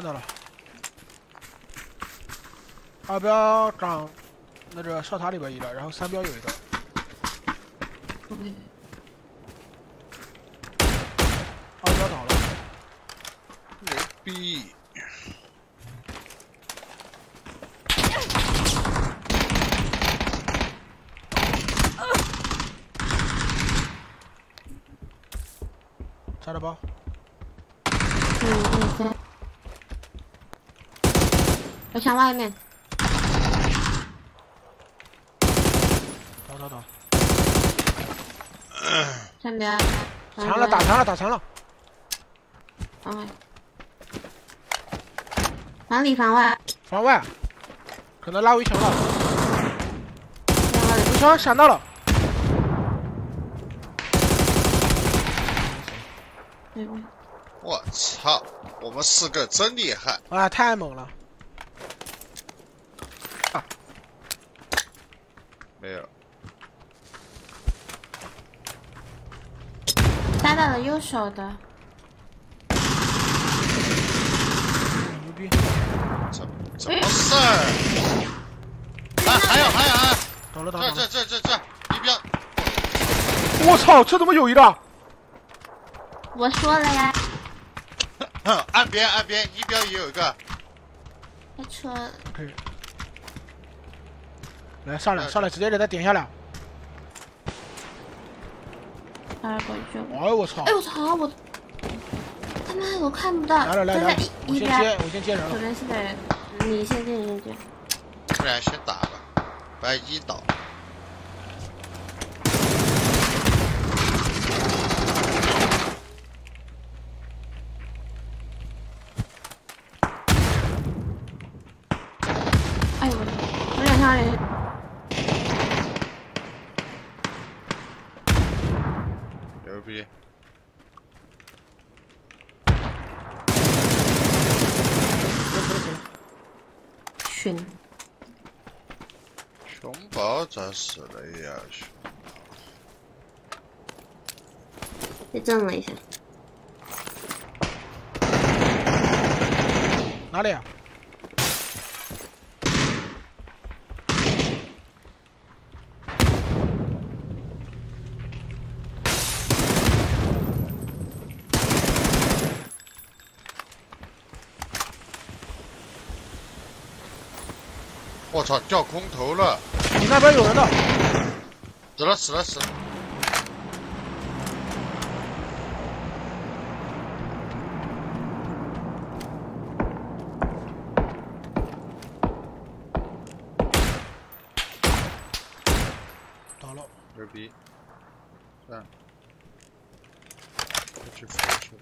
看到了。二标长那个哨塔里边一个，然后三标有一个。二标倒了。牛逼！拆了包。嗯嗯对。我墙外面。倒倒倒。三标。墙 了，打墙了，打墙了。防外。防里防外。防外。可能拉围墙了。围墙闪到了。我操！我们四个真厉害！哇，太猛了！啊，没有。打到了右手的。牛逼！怎怎么事儿？啊，还有还有还有！倒了倒了！这这这这这一标！我操，这怎么有一个？我说了呀。岸边岸边一标也有一个。开车。可以。来上来上来，直接给他点下来。二过去。哎我操！哎我操我！他妈我看不到。来了来了，我先接我先接人了。左边是的，你先接你先接。不然先打吧，把一倒。牛逼！群熊宝咋死了呀？熊宝被震了一下。哪里啊？我操，掉空投了！你那边有人的，死了死了死了！倒了，二逼！嗯，去扶去。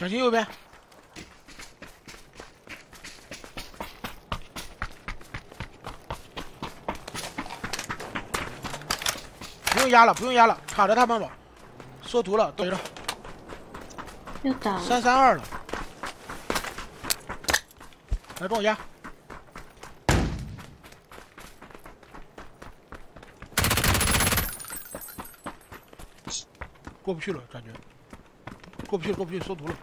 小心右边，不用压了，不用压了，卡着他们吧，缩图了，对着，又打了，三三二了，来跟我压，过不去了，感觉。过不去，过不去，缩图了。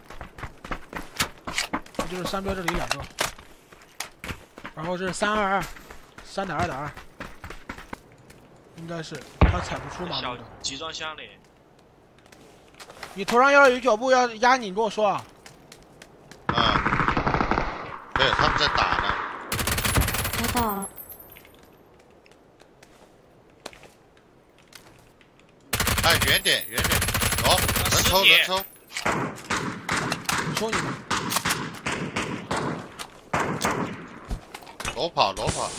这就是三标这里两个，然后是三二二，三点二点二，应该是他踩不出马路的。集装箱里。你头上要是有脚步要压你，你跟我说啊。啊。对，他们在打呢。知道了。哎，远点，远点，走，能抽，能抽。抽你们！裸跑，裸跑！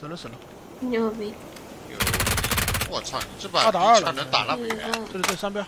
死了死了！牛逼！牛！我操，你这把一枪能打那么远？这里这三标。